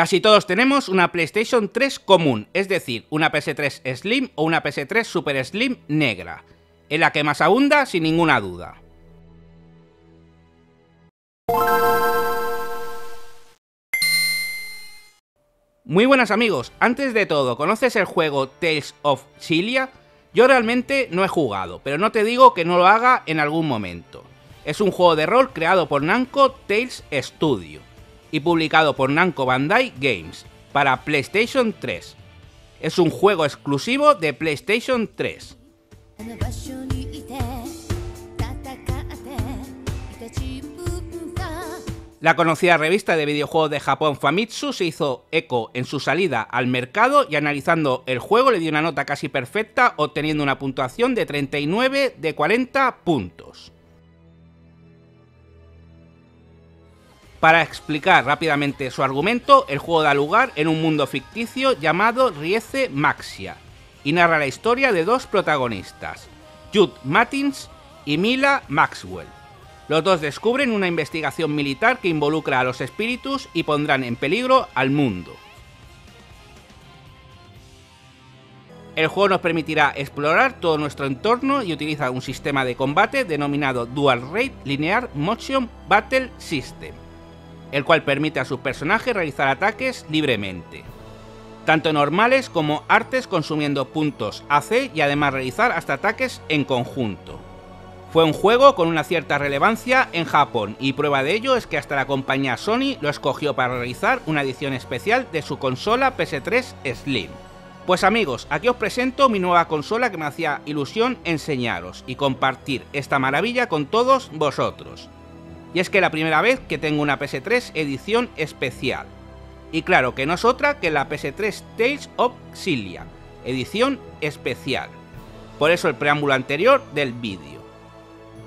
Casi todos tenemos una PlayStation 3 común, es decir, una PS3 Slim o una PS3 Super Slim negra, en la que más abunda sin ninguna duda. Muy buenas amigos, antes de todo, ¿conoces el juego Tales of Cilia? Yo realmente no he jugado, pero no te digo que no lo haga en algún momento. Es un juego de rol creado por Namco Tales Studio y publicado por Namco Bandai Games para PlayStation 3. Es un juego exclusivo de PlayStation 3. La conocida revista de videojuegos de Japón Famitsu se hizo eco en su salida al mercado y analizando el juego le dio una nota casi perfecta obteniendo una puntuación de 39 de 40 puntos. Para explicar rápidamente su argumento, el juego da lugar en un mundo ficticio llamado Rieze Maxia y narra la historia de dos protagonistas, Jude Matins y Mila Maxwell. Los dos descubren una investigación militar que involucra a los espíritus y pondrán en peligro al mundo. El juego nos permitirá explorar todo nuestro entorno y utiliza un sistema de combate denominado Dual Rate Linear Motion Battle System el cual permite a sus personajes realizar ataques libremente, tanto normales como artes consumiendo puntos AC y además realizar hasta ataques en conjunto. Fue un juego con una cierta relevancia en Japón y prueba de ello es que hasta la compañía Sony lo escogió para realizar una edición especial de su consola PS3 Slim. Pues amigos, aquí os presento mi nueva consola que me hacía ilusión enseñaros y compartir esta maravilla con todos vosotros. Y es que la primera vez que tengo una PS3 edición especial. Y claro que no es otra que la PS3 Tales of Xillia, edición especial. Por eso el preámbulo anterior del vídeo.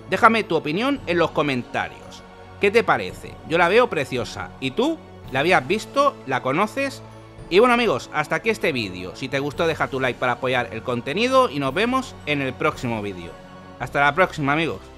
Déjame tu opinión en los comentarios. ¿Qué te parece? Yo la veo preciosa. ¿Y tú? ¿La habías visto? ¿La conoces? Y bueno amigos, hasta aquí este vídeo. Si te gustó deja tu like para apoyar el contenido y nos vemos en el próximo vídeo. Hasta la próxima amigos.